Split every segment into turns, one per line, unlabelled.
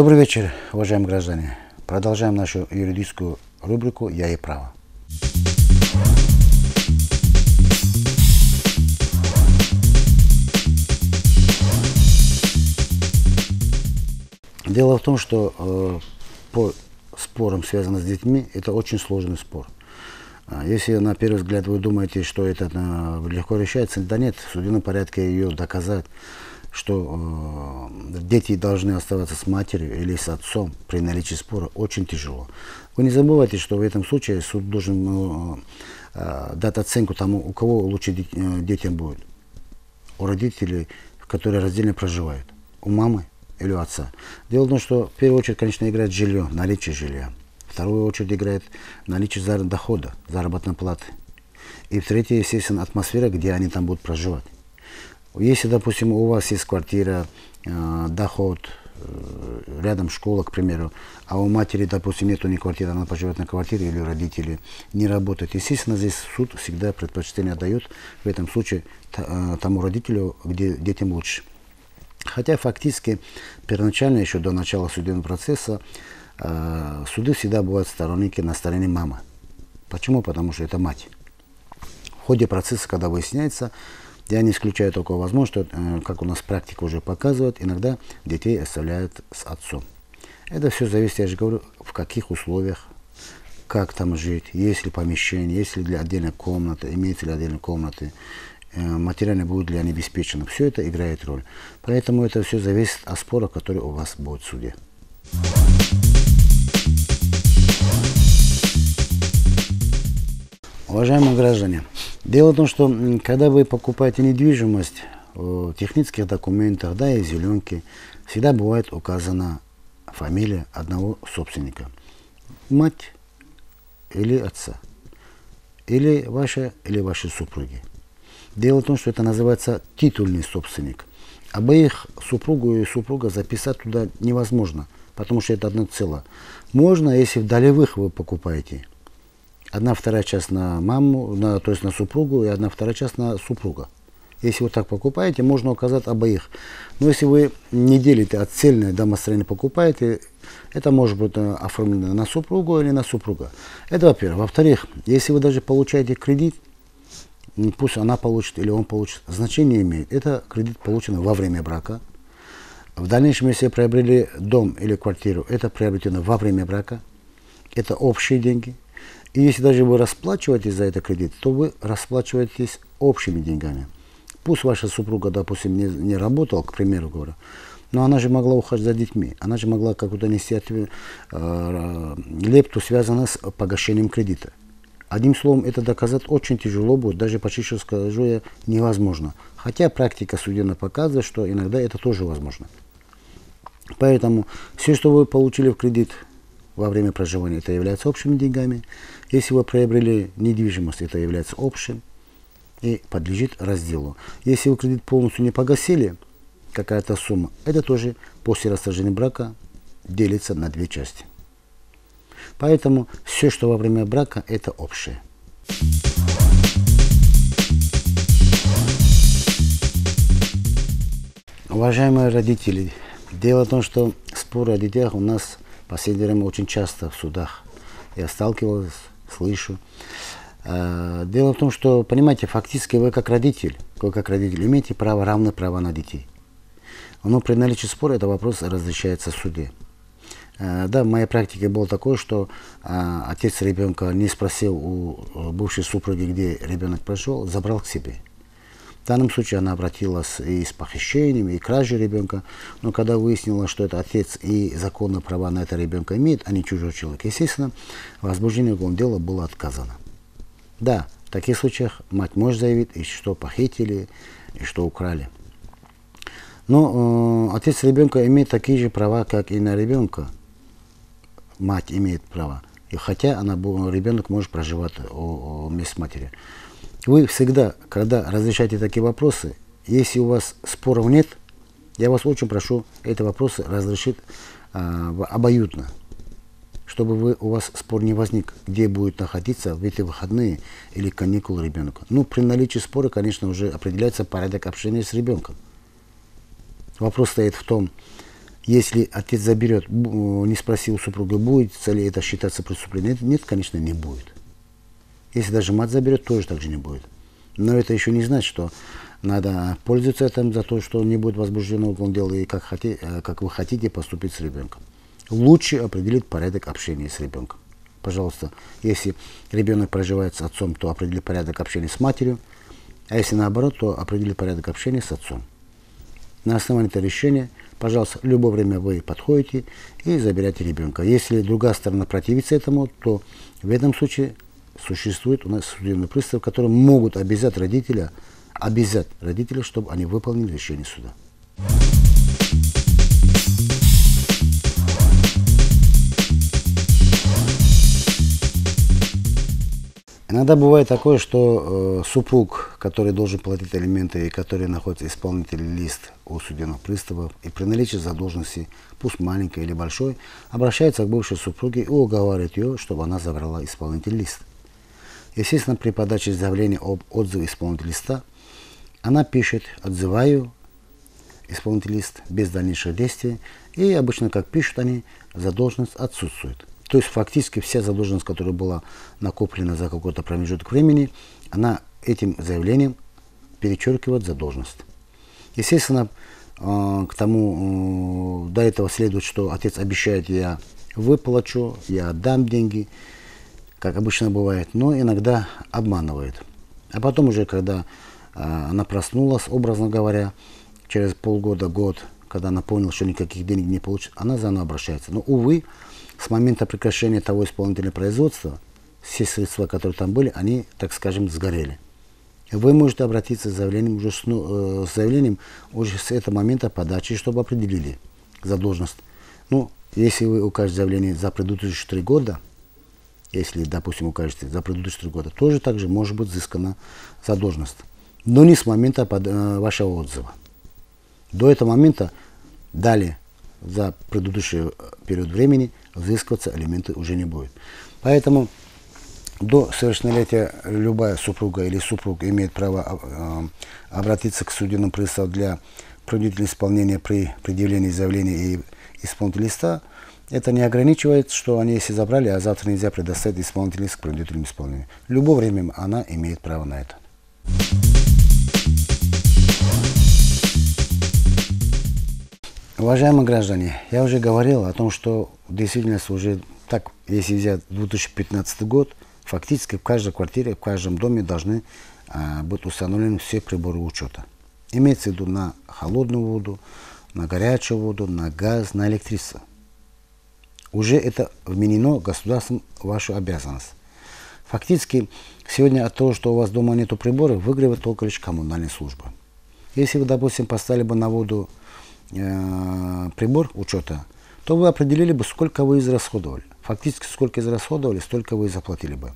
Добрый вечер, уважаемые граждане. Продолжаем нашу юридическую рубрику «Я и право». Дело в том, что э, по спорам, связанным с детьми, это очень сложный спор. А если на первый взгляд вы думаете, что это э, легко решается, да нет, в судебном порядке ее доказать, что э, дети должны оставаться с матерью или с отцом при наличии спора, очень тяжело. Вы не забывайте, что в этом случае суд должен э, э, дать оценку тому, у кого лучше э, детям будет. У родителей, которые раздельно проживают. У мамы или у отца. Дело в том, что в первую очередь, конечно, играет жилье, наличие жилья. В вторую очередь играет наличие дохода, заработной платы. И в третьей, естественно, атмосфера, где они там будут проживать. Если, допустим, у вас есть квартира, э, доход, э, рядом школа, к примеру, а у матери, допустим, нету ни квартиры, она проживает на квартире, или родители не работают. Естественно, здесь суд всегда предпочтение дает в этом случае э, тому родителю, где детям лучше. Хотя фактически первоначально, еще до начала судебного процесса, суды всегда бывают сторонники на стороне мамы. Почему? Потому что это мать. В ходе процесса, когда выясняется, я не исключаю такого возможность, э, как у нас практика уже показывает, иногда детей оставляют с отцом. Это все зависит, я же говорю, в каких условиях, как там жить, есть ли помещение, есть ли для отдельной комнаты, имеется ли отдельные комнаты, Э, материально будут ли они обеспечены. Все это играет роль. Поэтому это все зависит от спора, который у вас будет в суде. Уважаемые граждане, дело в том, что когда вы покупаете недвижимость, в технических документах, да, и зеленки, всегда бывает указана фамилия одного собственника. Мать или отца. Или ваша, или ваши супруги. Дело в том, что это называется титульный собственник. Обоих супругу и супруга записать туда невозможно, потому что это одно целое. Можно, если в долевых вы покупаете. Одна вторая часть на маму, на, то есть на супругу, и одна вторая часть на супруга. Если вы так покупаете, можно указать обоих. Но если вы не делите, а цельное домостроение покупаете, это может быть э, оформлено на супругу или на супруга. Это во-первых. Во-вторых, если вы даже получаете кредит, пусть она получит или он получит, значение имеет. Это кредит получен во время брака. В дальнейшем, если приобрели дом или квартиру, это приобретено во время брака. Это общие деньги. И если даже вы расплачиваетесь за этот кредит, то вы расплачиваетесь общими деньгами. Пусть ваша супруга, допустим, не, не работала, к примеру говоря, но она же могла ухаживать за детьми, она же могла какую-то нести э, лепту, связанную с погашением кредита. Одним словом, это доказать очень тяжело будет, даже почти что скажу я, невозможно. Хотя практика судебно показывает, что иногда это тоже возможно. Поэтому все, что вы получили в кредит во время проживания, это является общими деньгами. Если вы приобрели недвижимость, это является общим и подлежит разделу. Если вы кредит полностью не погасили, какая-то сумма, это тоже после расторжения брака делится на две части. Поэтому все, что во время брака, это общее. Уважаемые родители, дело в том, что споры о детях у нас последнее время очень часто в судах. Я сталкивался, слышу. А, дело в том, что, понимаете, фактически вы как родитель, вы как родитель имеете право, равные права на детей. Но при наличии спора этот вопрос разрешается в суде. Э, да, в моей практике было такое, что а, отец ребенка не спросил у э, бывшей супруги, где ребенок прожил, забрал к себе. В данном случае она обратилась и с похищением, и кражей ребенка, но когда выяснилось, что это отец и законные права на это ребенка имеет, а не чужой человек, естественно, возбуждение уголовного дела было отказано. Да, в таких случаях мать может заявить, и что похитили, и что украли. Но э, отец ребенка имеет такие же права, как и на ребенка – мать имеет право. И хотя она, ребенок может проживать вместе с матерью. Вы всегда, когда разрешаете такие вопросы, если у вас споров нет, я вас очень прошу эти вопросы разрешить а, обоюдно, чтобы вы, у вас спор не возник, где будет находиться в эти выходные или каникулы ребенка. Ну, при наличии спора, конечно, уже определяется порядок общения с ребенком. Вопрос стоит в том, Если отец заберет, не спросил супруга, будет ли это считаться преступлением, нет, конечно, не будет. Если даже мать заберет, тоже так же не будет. Но это еще не значит, что надо пользоваться этим за то, что не будет возбуждено уголовное дело и как, хотите, э, как вы хотите поступить с ребенком. Лучше определить порядок общения с ребенком. Пожалуйста, если ребенок проживает с отцом, то определи порядок общения с матерью, а если наоборот, то определи порядок общения с отцом. На основании этого решения, пожалуйста, в любое время вы подходите и забираете ребенка. Если другая сторона противится этому, то в этом случае существует у нас судебный пристав, который могут обязать родителя обязать родителей, чтобы они выполнили решение суда. Иногда бывает такое, что э, супруг, который должен платить алименты и который находится исполнительный лист у судебных приставов, и при наличии задолженности, пусть маленькой или большой, обращается к бывшей супруге и уговаривает ее, чтобы она забрала исполнительный лист. Естественно, при подаче заявления об отзыве исполнителя она пишет «отзываю исполнительный лист без дальнейших действий». И обычно, как пишут они, задолженность отсутствует. То есть фактически вся задолженность, которая была накоплена за какой-то промежуток времени, она этим заявлением перечеркивает задолженность. Естественно, э, к тому, э, до этого следует, что отец обещает, я выплачу, я отдам деньги, как обычно бывает, но иногда обманывает. А потом уже, когда а, она проснулась, образно говоря, через полгода, год, когда она поняла, что никаких денег не получит, она заново обращается. Но, увы, с момента прекращения того исполнительного производства, все средства, которые там были, они, так скажем, сгорели. Вы можете обратиться с заявлением уже с, ну, э, с заявлением уже с этого момента подачи, чтобы определили задолженность. Ну, если вы укажете заявление за предыдущие три года, если, допустим, укажете за предыдущие три года, тоже также может быть взыскана задолженность но не с момента под, э, вашего отзыва. До этого момента далее за предыдущий э, период времени взыскиваться алименты уже не будет. Поэтому до совершеннолетия любая супруга или супруг имеет право э, обратиться к судебному приставу для принудительного исполнения при предъявлении заявления и исполнителя листа. Это не ограничивает, что они если забрали, а завтра нельзя предоставить исполнитель лист к принудительному исполнению. Любое время она имеет право на это. Уважаемые граждане, я уже говорил о том, что в действительности уже так, если взять 2015 год, фактически в каждой квартире, в каждом доме должны а, быть установлены все приборы учета. Имеется в виду на холодную воду, на горячую воду, на газ, на электричество. Уже это вменено государством вашу обязанность. Фактически, сегодня от того, что у вас дома нету прибора, выигрывает только лишь коммунальная служба. Если вы, допустим, поставили бы на воду э, прибор учета, то вы определили бы, сколько вы израсходовали. Фактически, сколько израсходовали, столько вы и заплатили бы.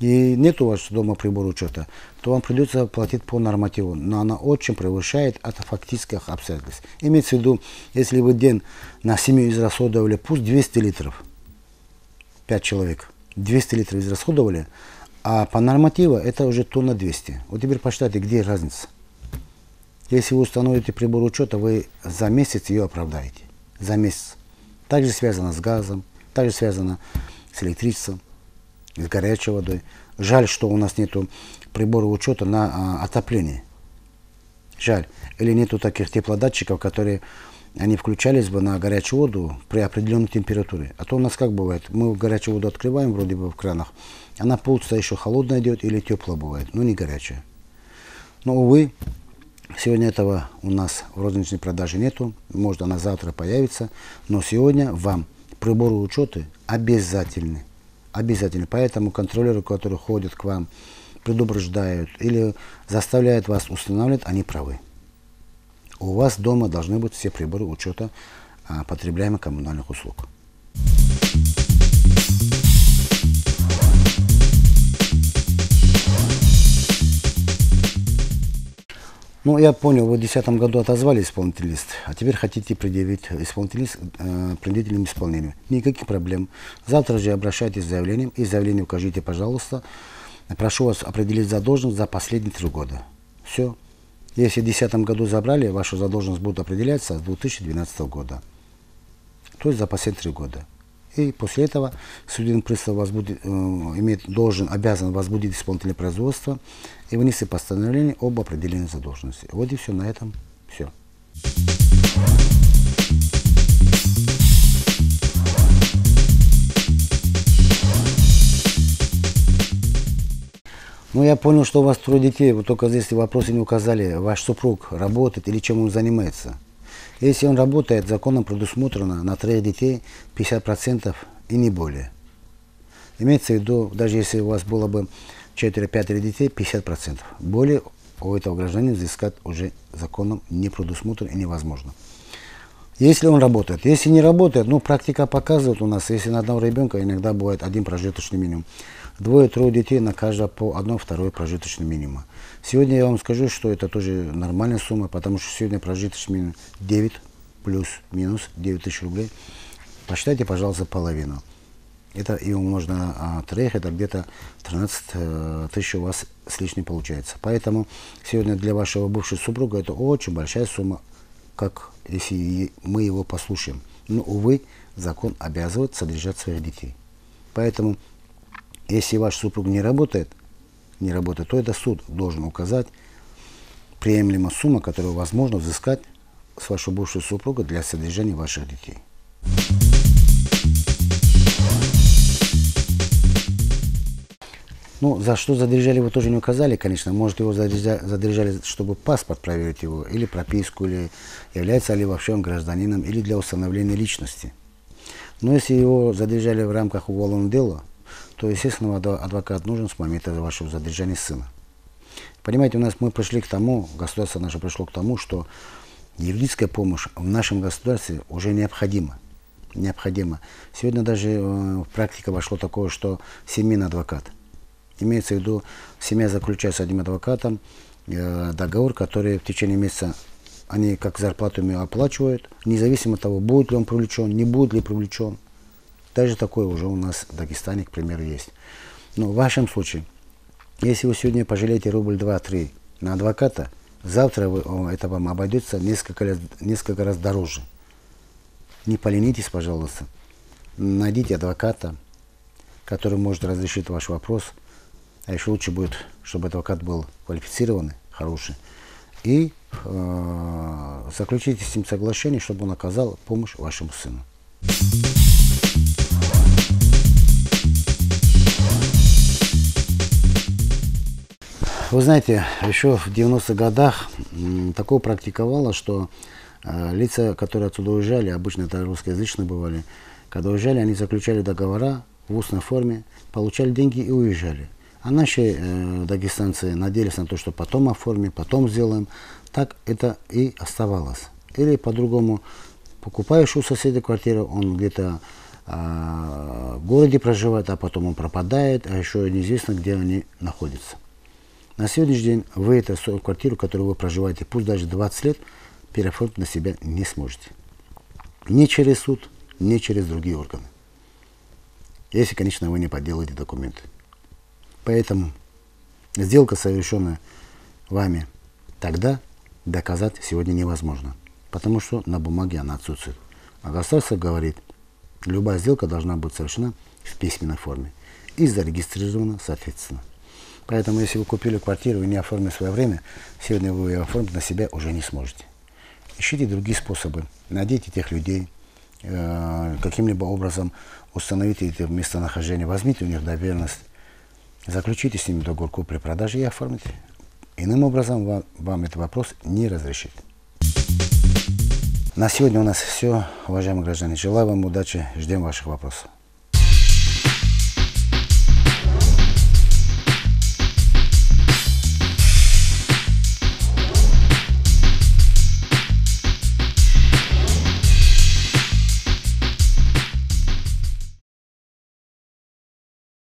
И нет у вас дома прибора учета, то вам придется платить по нормативу. Но она очень превышает от фактических обстоятельств. Имеется в виду, если вы день на семью израсходовали, пусть 200 литров, 5 человек – 200 литров израсходовали, а по нормативу это уже тонна 200. Вот теперь посчитайте, где разница. Если вы установите прибор учета, вы за месяц ее оправдаете. За месяц. Также связано с газом, также связано с электричеством, с горячей водой. Жаль, что у нас нет прибора учета на а, отопление. Жаль. Или нету таких теплодатчиков, которые они включались бы на горячую воду при определенной температуре. А то у нас как бывает, мы горячую воду открываем вроде бы в кранах, она полчаса еще холодная идет или теплая бывает, но не горячая. Но, увы, сегодня этого у нас в розничной продаже нету, может она завтра появится, но сегодня вам приборы учета обязательны. Обязательно. Поэтому контролеры, которые ходят к вам, предупреждают или заставляют вас устанавливать, они правы у вас дома должны быть все приборы учета а, потребляемых коммунальных услуг. Ну, я понял, вы в 2010 году отозвали исполнительный лист, а теперь хотите предъявить исполнительный лист э, принудительным исполнением. Никаких проблем. Завтра же обращайтесь с заявлением, и заявление укажите, пожалуйста. Прошу вас определить задолженность за последние три года. Все. Если в 2010 году забрали, ваша задолженность будет определяться с 2012 года. то есть за последние три года. И после этого судебный пристав возбудит, э, имеет, должен, обязан возбудить исполнительное производство и вынести постановление об определении задолженности. Вот и все, на этом все. Ну, я понял, что у вас трое детей, вы только здесь вопросы не указали, ваш супруг работает или чем он занимается. Если он работает, законом предусмотрено на троих детей 50% и не более. Имеется в виду, даже если у вас было бы 4-5 детей, 50%. Более у этого гражданина взыскать уже законом не предусмотрено и невозможно. Если он работает. Если не работает, ну, практика показывает у нас, если на одного ребенка иногда бывает один прожиточный минимум. Двое-трое детей на каждого по одно-второе прожиточный минимум. Сегодня я вам скажу, что это тоже нормальная сумма, потому что сегодня прожиточный минимум 9 плюс-минус 9 тысяч рублей. Посчитайте, пожалуйста, половину. Это и умножить на троих, это где-то 13 э, тысяч у вас с лишним получается. Поэтому сегодня для вашего бывшего супруга это очень большая сумма, как если мы его послушаем. Но, увы, закон обязывает содержать своих детей. Поэтому если ваш супруг не работает, не работает, то это суд должен указать приемлемую сумму, которую возможно взыскать с вашего бывшего супруга для содержания ваших детей. Ну, за что задержали, вы тоже не указали, конечно. Может, его задержали, чтобы паспорт проверить его, или прописку, или является ли вообще он гражданином, или для установления личности. Но если его задержали в рамках уголовного дела, то, естественно, адвокат нужен с момента вашего задержания сына. Понимаете, у нас мы пришли к тому, государство наше пришло к тому, что юридическая помощь в нашем государстве уже необходима. Необходима. Сегодня даже э, в практике вошло такое, что семейный адвокат. Имеется в виду, семья заключает с одним адвокатом э, договор, который в течение месяца они как зарплату ему оплачивают, независимо от того, будет ли он привлечен, не будет ли привлечен. Даже такое уже у нас в Дагестане, к примеру, есть. Но в вашем случае, если вы сегодня пожалеете рубль 2-3 на адвоката, завтра вы, это вам обойдется несколько, несколько раз дороже. Не поленитесь, пожалуйста. Найдите адвоката, который может разрешить ваш вопрос. А еще лучше будет, чтобы адвокат был квалифицированный, хороший. И э, заключите с ним соглашение, чтобы он оказал помощь вашему сыну. Вы знаете, еще в 90-х годах такое практиковалось, что э, лица, которые отсюда уезжали, обычно это русскоязычные бывали, когда уезжали, они заключали договора в устной форме, получали деньги и уезжали. А наши э, дагестанцы надеялись на то, что потом оформим, потом сделаем. Так это и оставалось. Или по-другому, покупаешь у соседа квартиру, он где-то э, в городе проживает, а потом он пропадает, а еще неизвестно, где они находятся. На сегодняшний день вы эту квартиру, которую вы проживаете, пусть даже 20 лет, переоформить на себя не сможете. Ни через суд, ни через другие органы. Если, конечно, вы не подделаете документы. Поэтому сделка, совершенная вами тогда, доказать сегодня невозможно. Потому что на бумаге она отсутствует. А государство говорит, любая сделка должна быть совершена в письменной форме и зарегистрирована соответственно. Поэтому, если вы купили квартиру и не оформили свое время, сегодня вы ее оформить на себя уже не сможете. Ищите другие способы. Найдите тех людей, э, каким-либо образом установите это местонахождение, возьмите у них доверенность, заключите с ними договор купли-продажи и оформите. Иным образом вам, вам этот вопрос не разрешит. На сегодня у нас все, уважаемые граждане. Желаю вам удачи, ждем ваших вопросов.